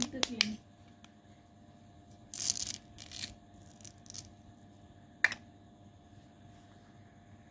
这边。